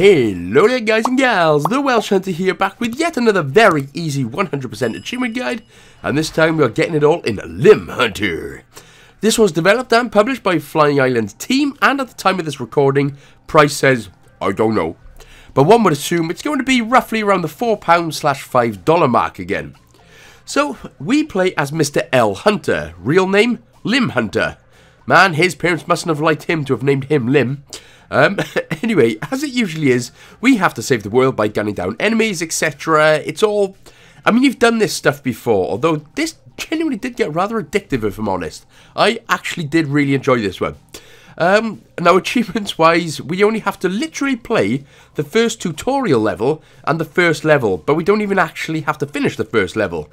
Hello there guys and gals, the Welsh Hunter here back with yet another very easy 100% achievement guide and this time we are getting it all in Limb Hunter. This was developed and published by Flying Island team and at the time of this recording, price says, I don't know. But one would assume it's going to be roughly around the £4 slash $5 mark again. So, we play as Mr. L. Hunter, real name, Limb Hunter. Man, his parents mustn't have liked him to have named him Limb. Um, anyway, as it usually is, we have to save the world by gunning down enemies, etc. It's all... I mean, you've done this stuff before, although this genuinely did get rather addictive, if I'm honest. I actually did really enjoy this one. Um, now, achievements-wise, we only have to literally play the first tutorial level and the first level, but we don't even actually have to finish the first level.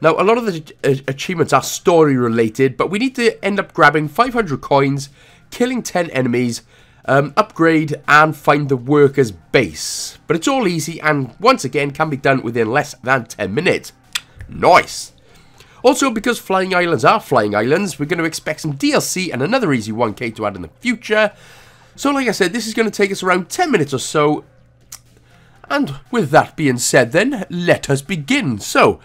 Now, a lot of the achievements are story-related, but we need to end up grabbing 500 coins, killing 10 enemies, um, upgrade and find the worker's base. But it's all easy and once again can be done within less than 10 minutes. Nice! Also, because Flying Islands are Flying Islands, we're going to expect some DLC and another easy 1k to add in the future. So like I said, this is going to take us around 10 minutes or so. And with that being said then, let us begin. So,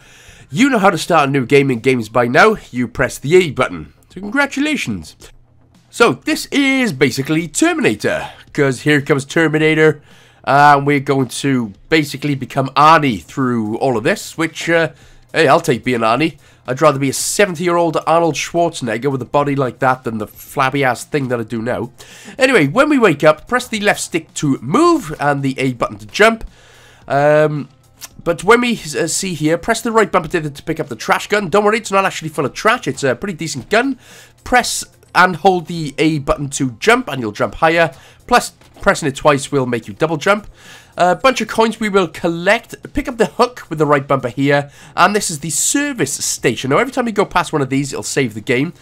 you know how to start a new game in games by now. You press the A button. So congratulations. So, this is basically Terminator, because here comes Terminator, and we're going to basically become Arnie through all of this, which, uh, hey, I'll take being Arnie. I'd rather be a 70-year-old Arnold Schwarzenegger with a body like that than the flabby-ass thing that I do now. Anyway, when we wake up, press the left stick to move, and the A button to jump. Um, but when we uh, see here, press the right bumper to, to pick up the trash gun. Don't worry, it's not actually full of trash. It's a pretty decent gun. Press and hold the A button to jump and you'll jump higher. Plus, pressing it twice will make you double jump. A bunch of coins we will collect. Pick up the hook with the right bumper here. And this is the service station. Now, every time you go past one of these, it'll save the game.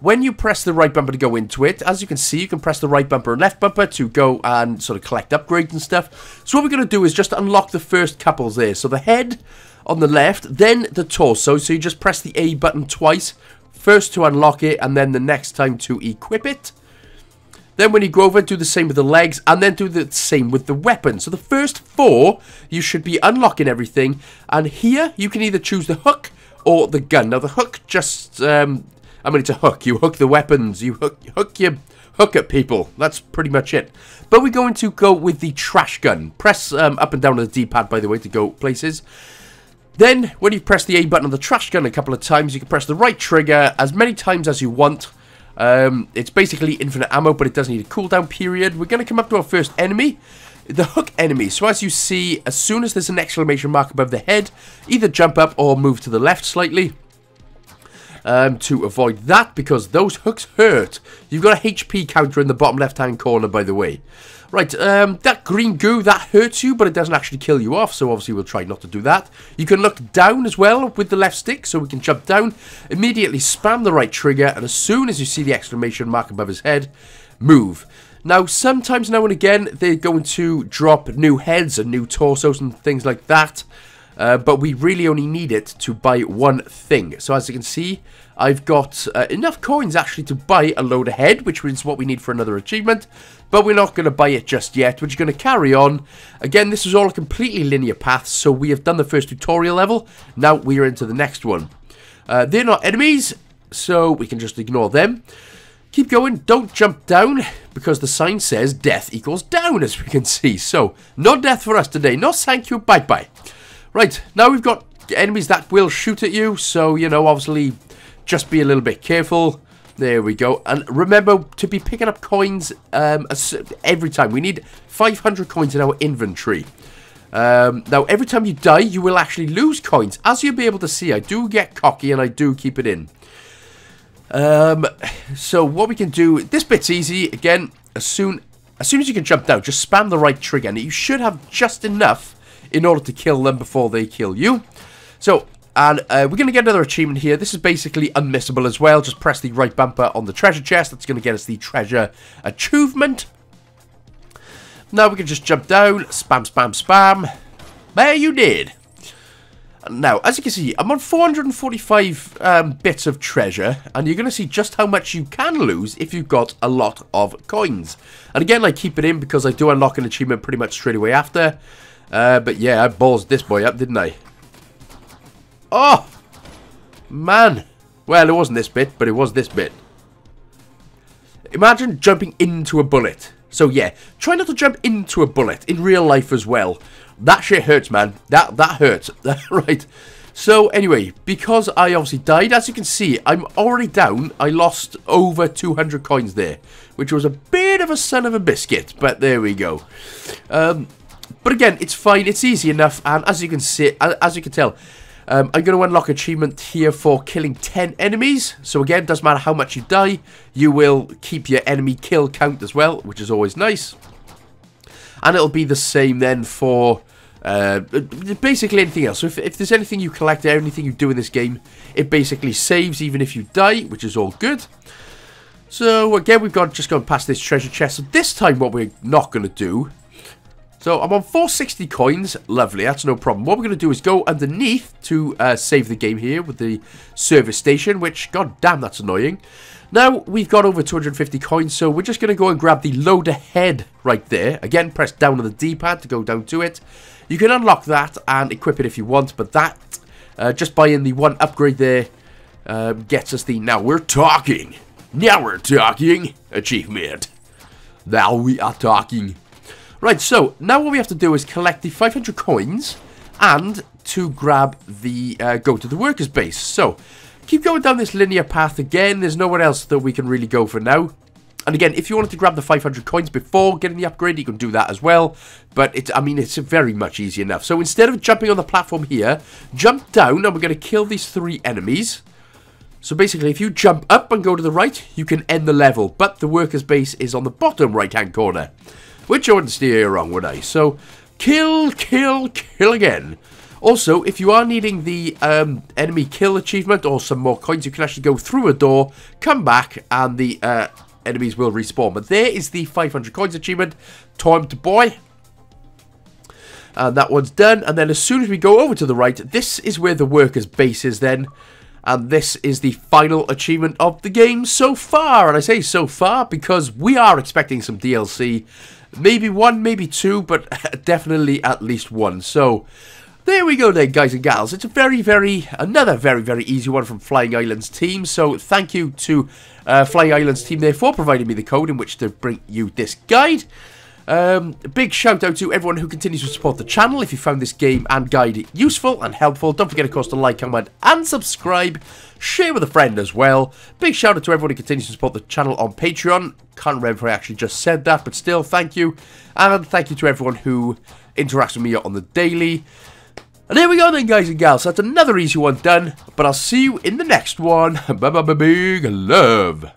When you press the right bumper to go into it, as you can see, you can press the right bumper and left bumper to go and sort of collect upgrades and stuff. So what we're going to do is just unlock the first couples there. So the head on the left, then the torso. So you just press the A button twice First to unlock it, and then the next time to equip it. Then when you go over, do the same with the legs, and then do the same with the weapon. So the first four, you should be unlocking everything. And here, you can either choose the hook or the gun. Now, the hook just... Um, I mean, it's a hook. You hook the weapons. You hook, hook your hook at people. That's pretty much it. But we're going to go with the trash gun. Press um, up and down on the D-pad, by the way, to go places. Then, when you press the A button on the trash gun a couple of times, you can press the right trigger as many times as you want. Um, it's basically infinite ammo, but it does need a cooldown period. We're going to come up to our first enemy, the hook enemy. So as you see, as soon as there's an exclamation mark above the head, either jump up or move to the left slightly. Um, to avoid that, because those hooks hurt. You've got a HP counter in the bottom left-hand corner, by the way. Right, um, that green goo, that hurts you, but it doesn't actually kill you off, so obviously we'll try not to do that. You can look down as well with the left stick, so we can jump down, immediately spam the right trigger, and as soon as you see the exclamation mark above his head, move. Now, sometimes now and again, they're going to drop new heads and new torsos and things like that. Uh, but we really only need it to buy one thing. So as you can see, I've got uh, enough coins actually to buy a loader head, which is what we need for another achievement. But we're not going to buy it just yet. We're just going to carry on. Again, this is all a completely linear path, so we have done the first tutorial level. Now we are into the next one. Uh, they're not enemies, so we can just ignore them. Keep going, don't jump down, because the sign says death equals down, as we can see. So, no death for us today. No thank you, bye-bye. Right, now we've got enemies that will shoot at you, so, you know, obviously just be a little bit careful. There we go. And remember to be picking up coins um, every time. We need 500 coins in our inventory. Um, now, every time you die, you will actually lose coins. As you'll be able to see, I do get cocky and I do keep it in. Um, so what we can do, this bit's easy. Again, as soon as soon as you can jump down, just spam the right trigger. And you should have just enough in order to kill them before they kill you. So, and uh, we're going to get another achievement here. This is basically unmissable as well. Just press the right bumper on the treasure chest. That's going to get us the treasure achievement. Now we can just jump down. Spam, spam, spam. There you did. Now, as you can see, I'm on 445 um, bits of treasure, and you're going to see just how much you can lose if you've got a lot of coins. And again, I keep it in because I do unlock an achievement pretty much straight away after. Uh, but yeah, I ballsed this boy up, didn't I? Oh! Man! Well, it wasn't this bit, but it was this bit. Imagine jumping into a bullet. So yeah, try not to jump into a bullet in real life as well. That shit hurts, man. That that hurts. right. So anyway, because I obviously died, as you can see, I'm already down. I lost over 200 coins there, which was a bit of a son of a biscuit, but there we go. Um, but again, it's fine. It's easy enough, and as you can see, as you can tell, um, I'm going to unlock achievement here for killing 10 enemies. So again, doesn't matter how much you die, you will keep your enemy kill count as well, which is always nice. And it'll be the same then for uh, basically anything else. So if, if there's anything you collect, anything you do in this game, it basically saves even if you die, which is all good. So again, we've got just gone past this treasure chest. So this time what we're not going to do so I'm on 460 coins. Lovely, that's no problem. What we're going to do is go underneath to uh, save the game here with the service station, which, god damn, that's annoying. Now, we've got over 250 coins, so we're just going to go and grab the loader head right there. Again, press down on the D-pad to go down to it. You can unlock that and equip it if you want, but that, uh, just buying the one upgrade there, uh, gets us the now we're talking. Now we're talking achievement. Now we are talking. Right, so now what we have to do is collect the 500 coins and to grab the, uh, go to the workers base. So, keep going down this linear path again. There's nowhere else that we can really go for now. And again, if you wanted to grab the 500 coins before getting the upgrade, you can do that as well. But, it's, I mean, it's very much easy enough. So instead of jumping on the platform here, jump down and we're going to kill these three enemies. So basically, if you jump up and go to the right, you can end the level. But the workers base is on the bottom right-hand corner. Which I wouldn't steer you wrong, would I? So, kill, kill, kill again. Also, if you are needing the um, enemy kill achievement or some more coins, you can actually go through a door, come back, and the uh, enemies will respawn. But there is the 500 coins achievement. Time to buy. And that one's done. And then as soon as we go over to the right, this is where the workers' base is then. And this is the final achievement of the game so far. And I say so far because we are expecting some DLC. Maybe one, maybe two, but definitely at least one. So, there we go then, guys and gals. It's a very, very, another very, very easy one from Flying Islands team. So, thank you to uh, Flying Islands team there for providing me the code in which to bring you this guide. Um, big shout out to everyone who continues to support the channel. If you found this game and guide useful and helpful, don't forget, of course, to like, comment, and subscribe. Share with a friend as well. Big shout out to everyone who continues to support the channel on Patreon. Can't remember if I actually just said that, but still, thank you. And thank you to everyone who interacts with me on the daily. And there we go then, guys and gals. That's another easy one done. But I'll see you in the next one. Bye-bye, big love.